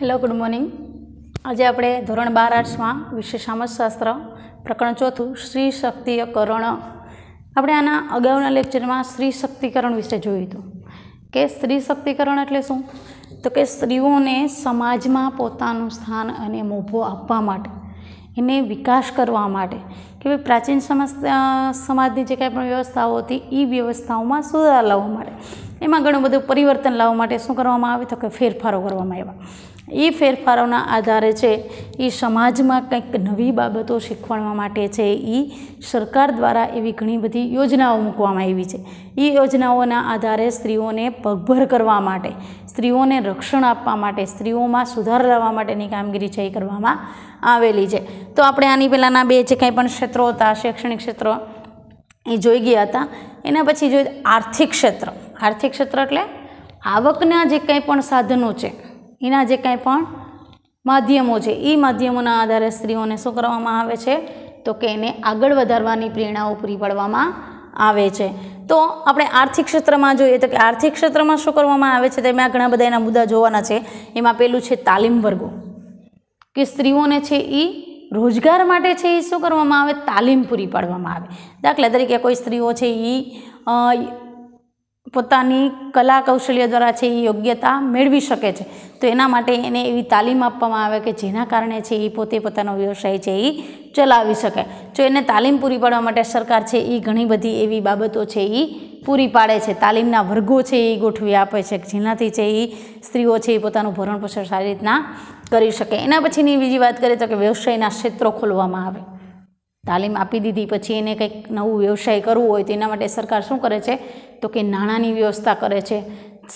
Hello good morning આજે આપણે ધોરણ બાર આર્ટ્સમાં વિષય સમાજશાસ્ત્ર પ્રકરણ ચોથું, સ્ત્રી શક્તિકરણ. આપણે આના અગાઉના લેક્ચરમાં સ્ત્રી શક્તિકરણ વિશે જોયું હતું. કે સ્ત્રી શક્તિકરણ એટલે શું? તો કે સ્ત્રીઓને સમાજમાં પોતાનું સ્થાન અને મોભો આપવા માટે, એને વિકાસ કરવા માટે. કે ભાઈ, પ્રાચીન સમાજ સમાજની જે કાંઈ પણ વ્યવસ્થાઓ હતી એ વ્યવસ્થાઓમાં સુધાર લાવવા માટે. એમાં ઘણું બધું પરિવર્તન લાવવા માટે શું કરવામાં આવે તો કે ફેરફારો કરવામાં આવ્યા. એ ફેરફારોના આધારે છે. એ સમાજમાં કંઈક નવી બાબતો શીખવાડવા માટે છે. એ સરકાર દ્વારા એવી ઘણી બધી યોજનાઓ મૂકવામાં આવી છે. એ યોજનાઓના આધારે સ્ત્રીઓને પગભર કરવા માટે, સ્ત્રીઓને રક્ષણ આપવા માટે, સ્ત્રીઓમાં સુધાર લાવવા માટેની કામગીરી છે એ કરવામાં આવેલી છે. તો આપણે આની પહેલાંના બે જે કંઈ પણ ક્ષેત્રો હતા, શૈક્ષણિક ક્ષેત્રો, એ જોઈ ગયા હતા. એના પછી જોઈએ આર્થિક ક્ષેત્ર. આર્થિક ક્ષેત્ર એટલે આવકના જે કંઈ પણ સાધનો છે એના જે કાંઈ પણ માધ્યમો છે એ માધ્યમોના આધારે સ્ત્રીઓને શું કરવામાં આવે છે? તો કે એને આગળ વધારવાની પ્રેરણાઓ પૂરી પાડવામાં આવે છે. તો આપણે આર્થિક ક્ષેત્રમાં જોઈએ તો કે આર્થિક ક્ષેત્રમાં શું કરવામાં આવે છે? તેમાં ઘણા બધા એના મુદ્દા જોવાના છે. એમાં પેલું છે તાલીમ વર્ગો. કે સ્ત્રીઓને છે એ રોજગાર માટે છે એ શું કરવામાં આવે? તાલીમ પૂરી પાડવામાં આવે. દાખલા તરીકે કોઈ સ્ત્રીઓ છે એ પોતાની કલા કૌશલ્ય દ્વારા છે એ યોગ્યતા મેળવી શકે છે. તો એના માટે એને એવી તાલીમ આપવામાં આવે કે જેના કારણે છે એ પોતે પોતાનો વ્યવસાય છે એ ચલાવી શકે. જો એને તાલીમ પૂરી પાડવા માટે સરકાર છે એ ઘણી બધી એવી બાબતો છે એ પૂરી પાડે છે. તાલીમના વર્ગો છે એ ગોઠવી આપે છે જેનાથી છે એ સ્ત્રીઓ છે એ પોતાનું ભરણ પોષણ સારી રીતના કરી શકે. એના પછીની બીજી વાત કરીએ તો કે વ્યવસાયના ક્ષેત્રો ખોલવામાં આવે. તાલીમ આપી દીધી, પછી એને કંઈક નવું વ્યવસાય કરવું હોય તો એના માટે સરકાર શું કરે છે? તો કે નાણાંની વ્યવસ્થા કરે છે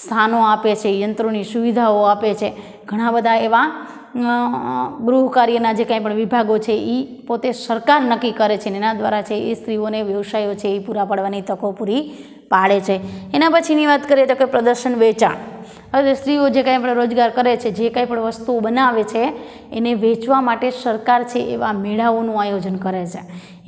સ્થાનો આપે છે, યંત્રોની સુવિધાઓ આપે છે. ઘણા બધા એવા ગૃહ કાર્યના જે કાંઈ પણ વિભાગો છે એ પોતે સરકાર નક્કી કરે છે એના દ્વારા છે એ સ્ત્રીઓને વ્યવસાયો છે એ પૂરા પાડવાની તકો પૂરી પાડે છે. એના પછીની વાત કરીએ તો કે પ્રદર્શન વેચાણ. હવે સ્ત્રીઓ જે કાંઈ પણ રોજગાર કરે છે, જે કાંઈ પણ વસ્તુઓ બનાવે છે, એને વેચવા માટે સરકાર છે, એવા મેળાઓનું આયોજન કરે છે.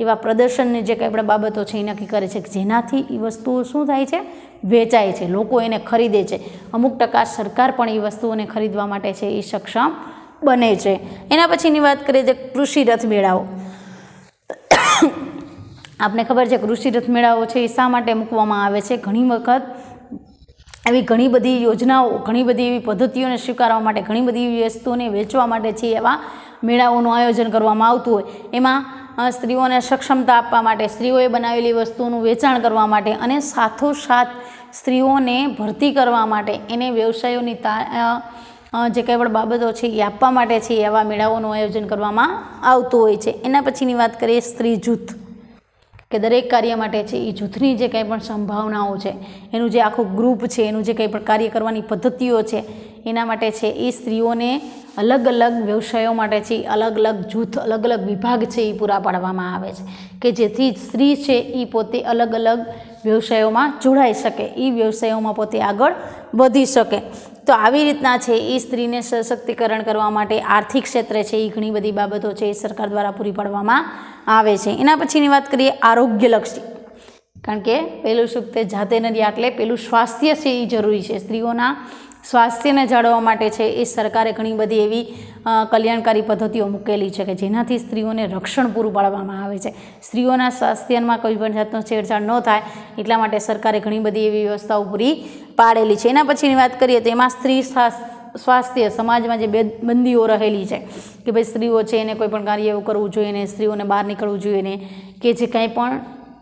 એવા પ્રદર્શનની જે કાંઈ પણ બાબતો છે, એ નક્કી કરે છે જેનાથી એ વસ્તુઓ શું થાય છે? વેચાય છે. લોકો એને ખરીદે છે. અમુક ટકા સરકાર પણ એ વસ્તુઓને ખરીદવા માટે છે એ સક્ષમ બને છે. એના પછીની વાત કરીએ તો કૃષિ રથ મેળાઓ. આપને ખબર છે, કૃષિ રથ મેળાઓ છે, એ શા માટે મૂકવામાં આવે છે? ઘણી વખત એવી ઘણી બધી યોજનાઓ, ઘણી બધી એવી પદ્ધતિઓને સ્વીકારવા માટે, ઘણી બધી એવી વસ્તુઓને વેચવા માટે છે એવા મેળાઓનું આયોજન કરવામાં આવતું હોય. એમાં સ્ત્રીઓને સક્ષમતા આપવા માટે, સ્ત્રીઓએ બનાવેલી વસ્તુઓનું વેચાણ કરવા માટે અને સાથોસાથ સ્ત્રીઓને ભરતી કરવા માટે એને વ્યવસાયોની તા જે કંઈ પણ બાબતો છે એ આપવા માટે છે એવા મેળાઓનું આયોજન કરવામાં આવતું હોય છે. એના પછીની વાત કરીએ સ્ત્રી જૂથ કે દરેક કાર્ય માટે છે એ જૂથની જે કંઈ પણ સંભાવનાઓ છે, એનું જે આખું ગ્રુપ છે, એનું જે કંઈ પણ કાર્ય કરવાની પદ્ધતિઓ છે, એના માટે છે એ સ્ત્રીઓને અલગ અલગ વ્યવસાયો માટે છે, અલગ અલગ જૂથ, અલગ અલગ વિભાગ છે એ પૂરા પાડવામાં આવે છે. કે જેથી સ્ત્રી છે એ પોતે અલગ અલગ વ્યવસાયોમાં જોડાઈ શકે, એ વ્યવસાયોમાં પોતે આગળ વધી શકે. તો આવી રીતના છે એ સ્ત્રીને સશક્તિકરણ કરવા માટે આર્થિક ક્ષેત્રે છે એ ઘણી બધી બાબતો છે એ સરકાર દ્વારા પૂરી પાડવામાં આવે છે. એના પછીની વાત કરીએ આરોગ્યલક્ષી. કારણ કે પહેલું સુખ તે જાતે નથી એટલે પેલું સ્વાસ્થ્ય છે એ જરૂરી છે. સ્ત્રીઓના સ્વાસ્થ્યને જાળવવા માટે છે એ સરકારે ઘણી બધી એવી કલ્યાણકારી પદ્ધતિઓ મૂકેલી છે કે જેનાથી સ્ત્રીઓને રક્ષણ પૂરું પાડવામાં આવે છે. સ્ત્રીઓના સ્વાસ્થ્યમાં કોઈ પણ જાતનો છેડછાડ ન થાય એટલા માટે સરકારે ઘણી બધી એવી વ્યવસ્થાઓ પૂરી પાડેલી છે. એના પછીની વાત કરીએ તો એમાં સ્ત્રી સ્વાસ્થ્ય સમાજમાં જે બંદીઓ રહેલી છે કે ભાઈ સ્ત્રીઓ છે એને કોઈ પણ કાર્ય એવું કરવું જોઈએ ને સ્ત્રીઓને બહાર નીકળવું જોઈએ ને કે જે કંઈ પણ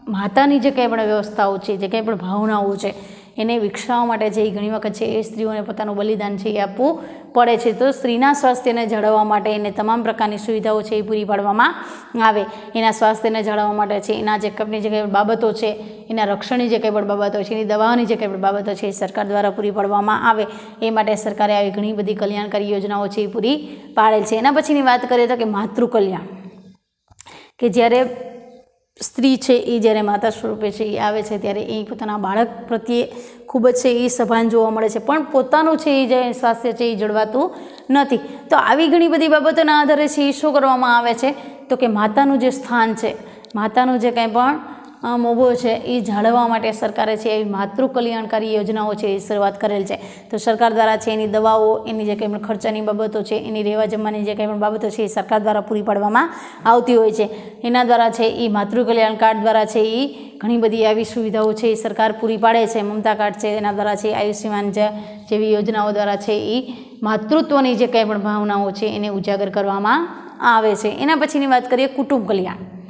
માતાની જે કંઈ પણ વ્યવસ્થાઓ છે, જે કંઈ પણ ભાવનાઓ છે એને વિકસાવવા માટે જે ઘણી વખત છે એ સ્ત્રીઓને પોતાનું બલિદાન છે એ આપવું પડે છે. તો સ્ત્રીના સ્વાસ્થ્યને જાળવવા માટે એને તમામ પ્રકારની સુવિધાઓ છે એ પૂરી પાડવામાં આવે. એના સ્વાસ્થ્યને જાળવવા માટે છે, એના કંઈ જે કંઈ બાબતો છે, એના રક્ષણની જે કંઈ પણ બાબતો છે, એની દવાઓની જે કંઈ પણ બાબતો છે એ સરકાર દ્વારા પૂરી પાડવામાં આવે. એ માટે સરકારે આવી ઘણી બધી કલ્યાણકારી યોજનાઓ છે એ પૂરી પાડેલ છે. એના પછીની વાત કરીએ તો કે માતૃ કલ્યાણ કે જ્યારે સ્ત્રી છે એ જ્યારે માતા સ્વરૂપે છે એ આવે છે ત્યારે એ પોતાના બાળક પ્રત્યે ખૂબ જ છે એ સભાન જોવા મળે છે. પણ પોતાનું છે એ જે સ્વાસ્થ્ય છે એ જળવાતું નથી. તો આવી ઘણી બધી બાબતોના આધારે છે એ શું કરવામાં આવે છે? તો કે માતાનું જે સ્થાન છે, માતાનું જે કંઈ પણ મોભો છે એ જાળવવા માટે સરકારે છે એવી માતૃ કલ્યાણકારી યોજનાઓ છે એ શરૂઆત કરેલ છે. તો સરકાર દ્વારા છે એની દવાઓ, એની જે કંઈ પણ ખર્ચાની બાબતો છે, એની રહેવા જમવાની જે કંઈ પણ બાબતો છે એ સરકાર દ્વારા પૂરી પાડવામાં આવતી હોય છે. એના દ્વારા છે એ માતૃ કલ્યાણ કાર્ડ દ્વારા છે એ ઘણી બધી આવી સુવિધાઓ છે એ સરકાર પૂરી પાડે છે. મમતા કાર્ડ છે એના દ્વારા છે આયુષ્યમાન જેવી યોજનાઓ દ્વારા છે એ માતૃત્વની જે કંઈ પણ ભાવનાઓ છે એને ઉજાગર કરવામાં આવે છે. એના પછીની વાત કરીએ કુટુંબ કલ્યાણ.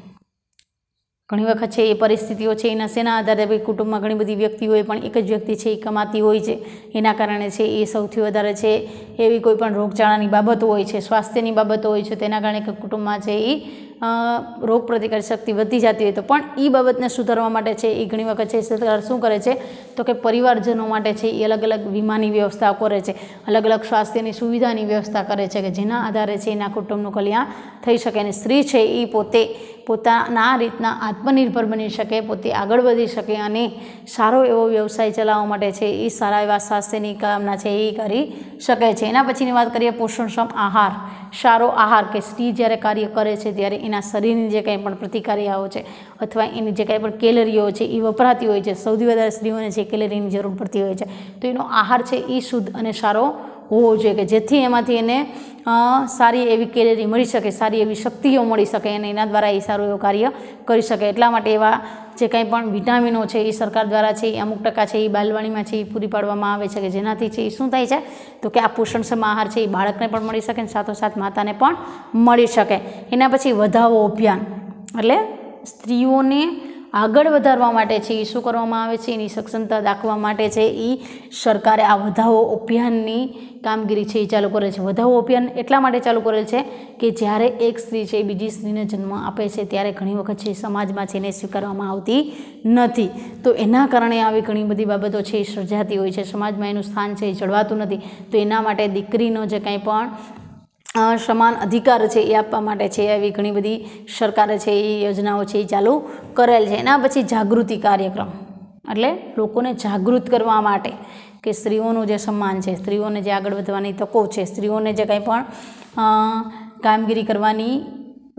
ઘણી વખત છે એ પરિસ્થિતિઓ છે એના શેના આધારે ભાઈ કુટુંબમાં ઘણી બધી વ્યક્તિ હોય પણ એક જ વ્યક્તિ છે એ કમાતી હોય છે. એના કારણે છે એ સૌથી વધારે છે એવી કોઈ પણ રોગચાળાની બાબતો હોય છે, સ્વાસ્થ્યની બાબતો હોય છે, તેના કારણે કુટુંબમાં છે એ રોગપ્રતિકાર શક્તિ વધી જતી હોય તો. પણ એ બાબતને સુધારવા માટે છે એ ઘણી વખત છે સરકાર શું કરે છે તો કે પરિવારજનો માટે છે એ અલગ અલગ વીમાની વ્યવસ્થા કરે છે, અલગ અલગ સ્વાસ્થ્યની સુવિધાની વ્યવસ્થા કરે છે કે જેના આધારે છે એના કુટુંબનું કલ્યાણ થઈ શકે અને સ્ત્રી છે એ પોતે પોતાના રીતના આત્મનિર્ભર બની શકે, પોતે આગળ વધી શકે અને સારો એવો વ્યવસાય ચલાવવા માટે છે, એ સારા એવા સ્વાસ્થ્યની કામના છે, એ કરી શકે છે. એના પછીની વાત કરીએ પોષણક્ષમ આહાર. સારો આહાર કે સ્ત્રી જ્યારે કાર્ય કરે છે, ત્યારે એના શરીરની જે કંઈ પણ પ્રતિક્રિયાઓ છે અથવા એની જે કંઈ પણ કેલરીઓ છે, એ વપરાતી હોય છે. સૌથી વધારે સ્ત્રીઓને જે કેલરીની જરૂર પડતી હોય છે. તો એનો આહાર છે એ શુદ્ધ અને સારો હોવો જોઈએ કે જેથી એમાંથી એને સારી એવી કેલેરી મળી શકે, સારી એવી શક્તિઓ મળી શકે અને એના દ્વારા એ સારું એવું કાર્ય કરી શકે. એટલા માટે એવા જે કંઈ પણ વિટામિનો છે એ સરકાર દ્વારા છે, એ અમુક ટકા છે, એ બાલવાણીમાં છે, એ પૂરી પાડવામાં આવે છે કે જેનાથી છે એ શું થાય છે? તો કે આ પોષણક્ષમ આહાર છે એ બાળકને પણ મળી શકે અને સાથોસાથ માતાને પણ મળી શકે. એના પછી વધાવો અભિયાન. એટલે સ્ત્રીઓને આગળ વધારવા માટે છે એ શું કરવામાં આવે છે, એની સક્ષમતા દાખવા માટે છે એ સરકારે આ વધાવો અભિયાનની કામગીરી છે એ ચાલુ કરે છે. વધાવો અભિયાન એટલા માટે ચાલુ કરેલ છે કે જ્યારે એક સ્ત્રી છે બીજી સ્ત્રીને જન્મ આપે છે, ત્યારે ઘણી વખત છે સમાજમાં છે, એને સ્વીકારવામાં આવતી નથી. તો એના કારણે આવી ઘણી બધી બાબતો છે, એ સર્જાતી હોય છે. સમાજમાં એનું સ્થાન છે, એ જળવાતું નથી. તો એના માટે દીકરીનો જે કંઈ પણ સમાન અધિકાર છે એ આપવા માટે છે, એવી ઘણી બધી સરકારે છે, એ યોજનાઓ છે, એ ચાલુ કરેલ છે. એના પછી જાગૃતિ કાર્યક્રમ. એટલે લોકોને જાગૃત કરવા માટે કે સ્ત્રીઓનું જે સન્માન છે, સ્ત્રીઓને જે આગળ વધવાની તકો છે, સ્ત્રીઓને જે કંઈ પણ કામગીરી કરવાની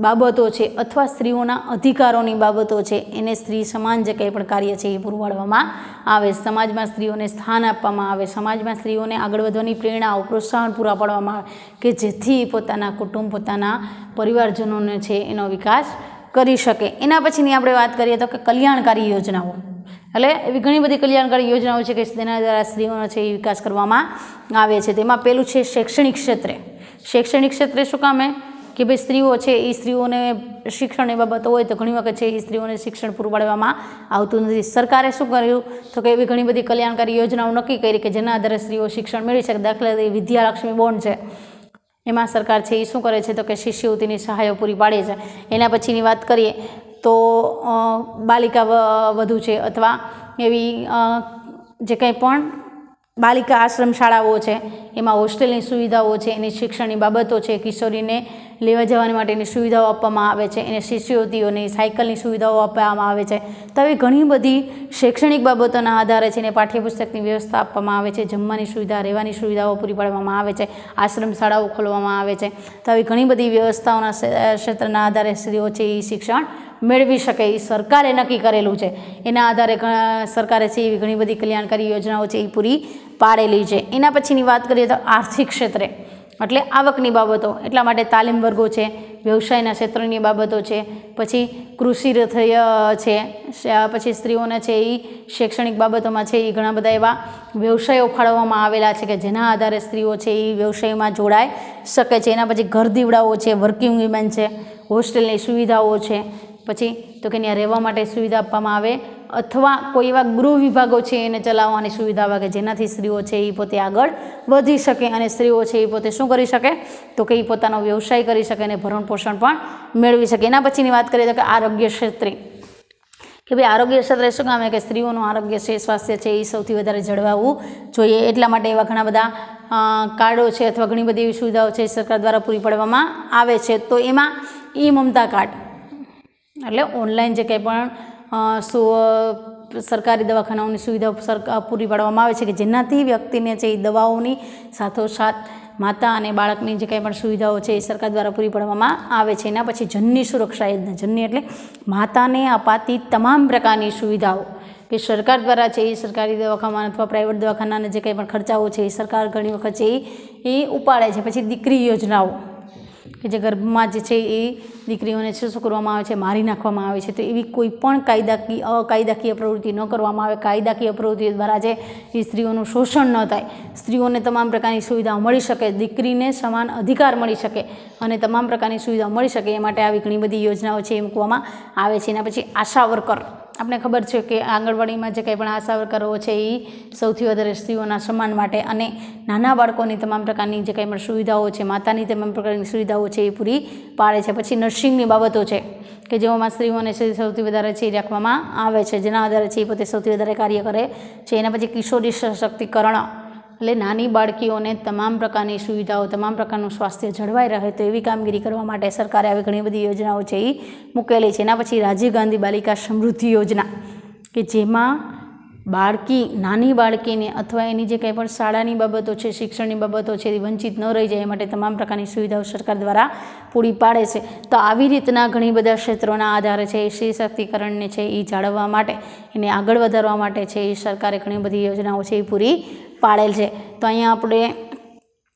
બાબતો છે અથવા સ્ત્રીઓના અધિકારોની બાબતો છે, એને સ્ત્રી સમાન જે કંઈ પણ કાર્ય છે એ પૂરું પાડવામાં આવે. સમાજમાં સ્ત્રીઓને સ્થાન આપવામાં આવે. સમાજમાં સ્ત્રીઓને આગળ વધવાની પ્રેરણાઓ, પ્રોત્સાહન પૂરા પાડવામાં આવે કે જેથી પોતાના કુટુંબ, પોતાના પરિવારજનોને છે એનો વિકાસ કરી શકે. એના પછીની આપણે વાત કરીએ તો કે કલ્યાણકારી યોજનાઓ. એટલે એવી ઘણી બધી કલ્યાણકારી યોજનાઓ છે કે તેના દ્વારા સ્ત્રીઓનો છે એ વિકાસ કરવામાં આવે છે. તેમાં પેલું છે શૈક્ષણિક ક્ષેત્રે. શૈક્ષણિક ક્ષેત્રે શું કામે કે ભાઈ સ્ત્રીઓ છે એ સ્ત્રીઓને શિક્ષણની બાબતો હોય તો ઘણી વખત છે એ સ્ત્રીઓને શિક્ષણ પૂરું પાડવામાં આવતું નથી. સરકારે શું કર્યું? તો કે એવી ઘણી બધી કલ્યાણકારી યોજનાઓ નક્કી કરી કે જેના આધારે સ્ત્રીઓ શિક્ષણ મેળવી શકે. દાખલા તરીકે વિદ્યાલક્ષ્મી બોન્ડ છે. એમાં સરકાર છે એ શું કરે છે? તો કે શિષ્યવૃત્તિની સહાયો પૂરી પાડે છે. એના પછીની વાત કરીએ તો બાલિકા વધુ છે અથવા એવી જે કંઈ પણ બાલિકા આશ્રમ શાળાઓ છે, એમાં હોસ્ટેલની સુવિધાઓ છે, એની શિક્ષણની બાબતો છે, કિશોરીને લેવા જવાની માટેની સુવિધાઓ આપવામાં આવે છે, એને શિષ્યવૃત્તિઓની સાયકલની સુવિધાઓ આપવામાં આવે છે. તો આવી ઘણી બધી શૈક્ષણિક બાબતોના આધારે છે એને પાઠ્યપુસ્તકની વ્યવસ્થા આપવામાં આવે છે, જમવાની સુવિધા, રહેવાની સુવિધાઓ પૂરી પાડવામાં આવે છે, આશ્રમ શાળાઓ ખોલવામાં આવે છે. તો આવી ઘણી બધી વ્યવસ્થાઓના ક્ષેત્રના આધારે સ્ત્રીઓ છે એ શિક્ષણ મેળવી શકે એ સરકારે નક્કી કરેલું છે. એના આધારે સરકારે છે એવી ઘણી બધી કલ્યાણકારી યોજનાઓ છે એ પૂરી પાડેલી છે. એના પછીની વાત કરીએ તો આર્થિક ક્ષેત્રે. એટલે આવકની બાબતો, એટલા માટે તાલીમ વર્ગો છે, વ્યવસાયના ક્ષેત્રની બાબતો છે, પછી કૃષિ છે પછી સ્ત્રીઓને છે એ શૈક્ષણિક બાબતોમાં છે એ ઘણા બધા એવા વ્યવસાયો ફાળવવામાં આવેલા છે કે જેના આધારે સ્ત્રીઓ છે એ વ્યવસાયમાં જોડાઈ શકે છે. એના પછી ઘર દીવડાઓ છે, વર્કિંગ વિમેન છે, હોસ્ટેલની સુવિધાઓ છે પછી તો કે ત્યાં રહેવા માટે સુવિધા આપવામાં આવે અથવા કોઈ એવા ગૃહ વિભાગો છે એને ચલાવવાની સુવિધા આવે કે જેનાથી સ્ત્રીઓ છે એ પોતે આગળ વધી શકે અને સ્ત્રીઓ છે એ પોતે શું કરી શકે? તો કે એ પોતાનો વ્યવસાય કરી શકે અને ભરણ પોષણ પણ મેળવી શકે. એના પછીની વાત કરીએ તો કે આરોગ્ય ક્ષેત્રે. કે ભાઈ આરોગ્ય ક્ષેત્રે શું કામ? કે સ્ત્રીઓનું આરોગ્ય છે, સ્વાસ્થ્ય છે એ સૌથી વધારે જળવાવું જોઈએ. એટલા માટે એવા ઘણા બધા કાર્ડો છે અથવા ઘણી બધી એવી સુવિધાઓ છે સરકાર દ્વારા પૂરી પાડવામાં આવે છે. તો એમાં ઈ મમતા કાર્ડ એટલે ઓનલાઈન જે કંઈ પણ સરકારી દવાખાનાઓની સુવિધા સરકાર પૂરી પાડવામાં આવે છે કે જેનાથી વ્યક્તિને છે એ દવાઓની સાથોસાથ માતા અને બાળકની જે કંઈ પણ સુવિધાઓ છે એ સરકાર દ્વારા પૂરી પાડવામાં આવે છે. એના પછી જનની સુરક્ષા યોજના. જનની એટલે માતાને અપાતી તમામ પ્રકારની સુવિધાઓ કે સરકાર દ્વારા છે એ સરકારી દવાખાના અથવા પ્રાઇવેટ દવાખાનાના જે કંઈ પણ ખર્ચાઓ છે એ સરકાર ઘણી વખત છે એ ઉપાડે છે. પછી દીકરી યોજનાઓ. કે જે ગર્ભમાં જે છે એ દીકરીઓને છે શું કરવામાં આવે છે, મારી નાખવામાં આવે છે, તો એવી કોઈ પણ કાયદાકીય, અકાયદાકીય પ્રવૃત્તિ ન કરવામાં આવે. કાયદાકીય પ્રવૃત્તિ દ્વારા જે એ સ્ત્રીઓનું શોષણ ન થાય. સ્ત્રીઓને તમામ પ્રકારની સુવિધાઓ મળી શકે, દીકરીને સમાન અધિકાર મળી શકે અને તમામ પ્રકારની સુવિધાઓ મળી શકે. એ માટે આવી ઘણી બધી યોજનાઓ છે એ મૂકવામાં આવે છે. એના પછી આશા વર્કર. આપણે ખબર છે કે આંગણવાડીમાં જે કંઈ પણ આશા વર્કરો છે એ સૌથી વધારે સ્ત્રીઓના સન્માન માટે અને નાના બાળકોની તમામ પ્રકારની જે કંઈ પણ સુવિધાઓ છે, માતાની તમામ પ્રકારની સુવિધાઓ છે એ પૂરી પાડે છે. પછી નર્સિંગની બાબતો છે કે જેઓમાં સ્ત્રીઓને સૌથી વધારે છે રાખવામાં આવે છે. જેના આધારે છે એ પોતે સૌથી વધારે કાર્ય કરે છે. એના પછી કિશોરી સશક્તિકરણ એટલે નાની બાળકીઓને તમામ પ્રકારની સુવિધાઓ, તમામ પ્રકારનું સ્વાસ્થ્ય જળવાઈ રહે તો એવી કામગીરી કરવા માટે સરકારે આવી ઘણી બધી યોજનાઓ છે એ મૂકેલી છે. એના પછી રાજીવ ગાંધી બાલિકા સમૃદ્ધિ યોજના, કે જેમાં બાળકી, નાની બાળકીને અથવા એની જે કંઈ પણ શાળાની બાબતો છે, શિક્ષણની બાબતો છે, એ વંચિત ન રહી જાય એ માટે તમામ પ્રકારની સુવિધાઓ સરકાર દ્વારા પૂરી પાડે છે. તો આવી રીતના ઘણી બધા ક્ષેત્રોના આધારે છે, એ સ્ત્રી શક્તિકરણને છે એ જાળવવા માટે, એને આગળ વધારવા માટે છે, એ સરકારે ઘણી બધી યોજનાઓ છે એ પૂરી પાડેલ છે. તો અહીંયા આપણે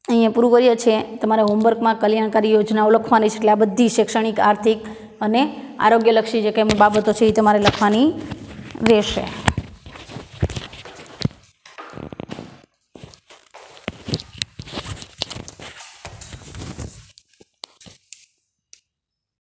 અહીંયા પૂરું કરીએ છીએ. તમારે હોમવર્કમાં કલ્યાણકારી યોજનાઓ લખવાની છે. એટલે આ બધી શૈક્ષણિક, આર્થિક અને આરોગ્યલક્ષી જે કંઈ બાબતો છે એ તમારે લખવાની રહેશે.